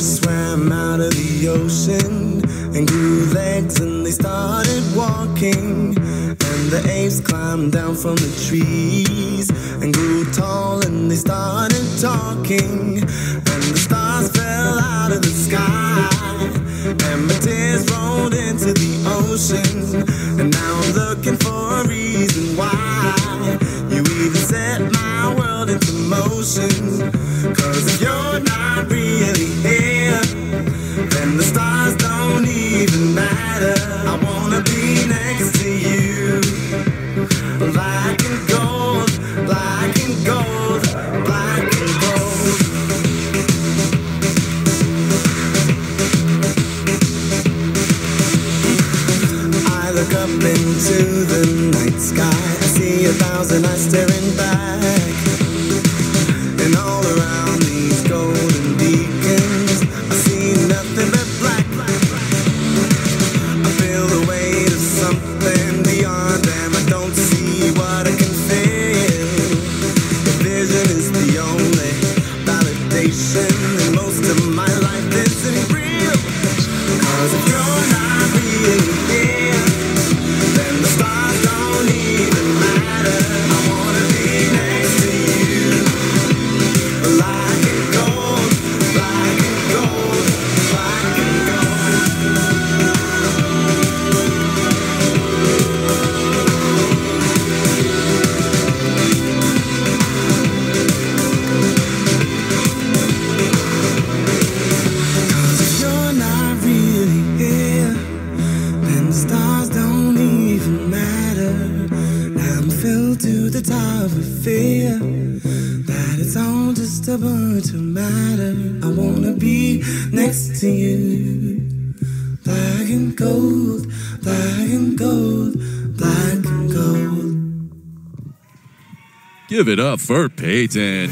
swam out of the ocean and grew legs and they started walking, and the apes climbed down from the trees and grew they started talking, and the stars fell out of the sky, and my tears rolled into the ocean, look up into the night sky. I see a thousand eyes staring back. And all around these golden beacons, I see nothing but black. I feel the weight of something beyond them. I don't see what I can feel. The vision is the only Filled to the top with fear that it's all just a bunch of matter. I wanna be next to you. Black and gold, black and gold, black and gold. Give it up for Peyton.